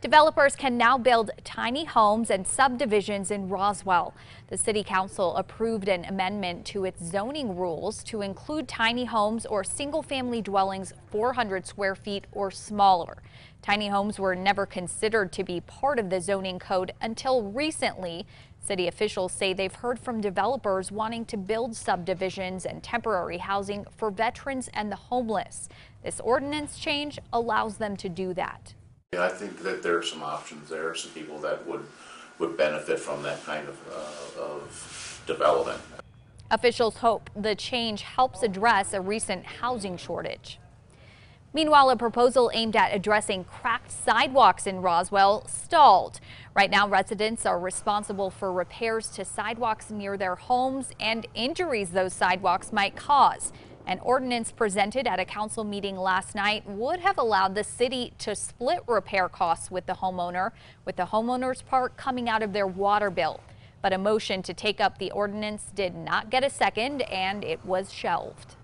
Developers can now build tiny homes and subdivisions in Roswell. The City Council approved an amendment to its zoning rules to include tiny homes or single-family dwellings 400 square feet or smaller. Tiny homes were never considered to be part of the zoning code until recently. City officials say they've heard from developers wanting to build subdivisions and temporary housing for veterans and the homeless. This ordinance change allows them to do that. I think that there are some options there, some people that would, would benefit from that kind of, uh, of development. Officials hope the change helps address a recent housing shortage. Meanwhile, a proposal aimed at addressing cracked sidewalks in Roswell stalled. Right now, residents are responsible for repairs to sidewalks near their homes and injuries those sidewalks might cause. An ordinance presented at a council meeting last night would have allowed the city to split repair costs with the homeowner, with the homeowner's part coming out of their water bill. But a motion to take up the ordinance did not get a second and it was shelved.